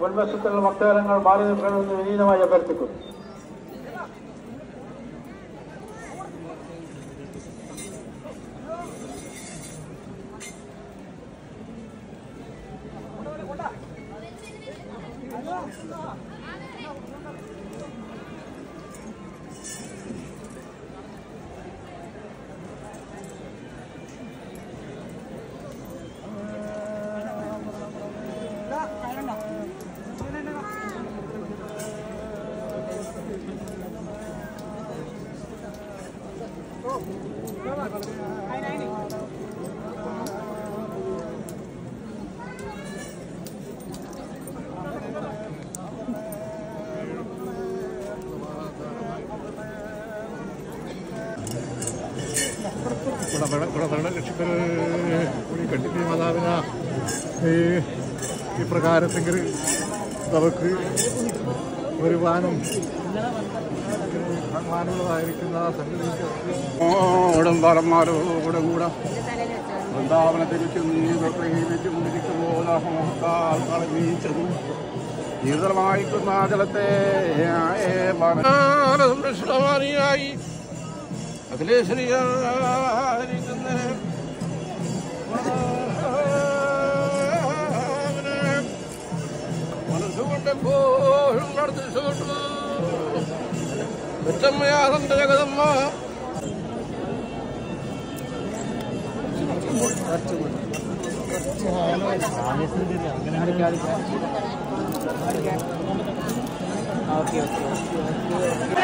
മുൻവശത്തുള്ള ഭക്തജനങ്ങൾ മാറി നിൽക്കണമെന്ന് വിനീതമായി അഭ്യർത്ഥിക്കുന്നു. കുടഭരണ ഈ ഇപ്രകാരത്തെങ്കിൽ നമുക്ക് വരുവാനും കാണുവാനുള്ളതായിരിക്കുന്ന സംഗതി ഓടും പറന്മാരോടും കൂടെ. വൃന്ദാവനത്തിരിച്ചു നീ തൊട്ടു കൊണ്ടിരിക്കുമ്പോൾ കളഞ്ഞീച്ചതും നീതമായിക്കുന്ന ജലത്തെ സംരക്ഷണമാനിയായി അഖിലേശ്വരിയായിരിക്കുന്ന മനസ്സുകൊണ്ടെപ്പോഴും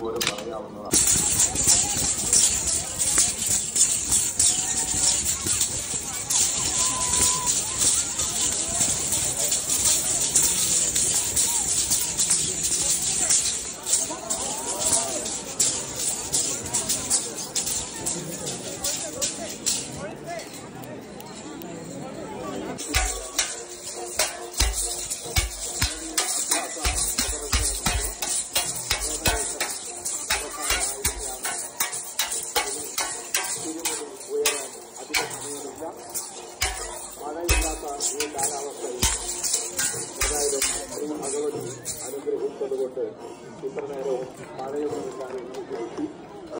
vuole fare auto Thank you. നേരവും മഴയൊന്നും ഇല്ലാതെ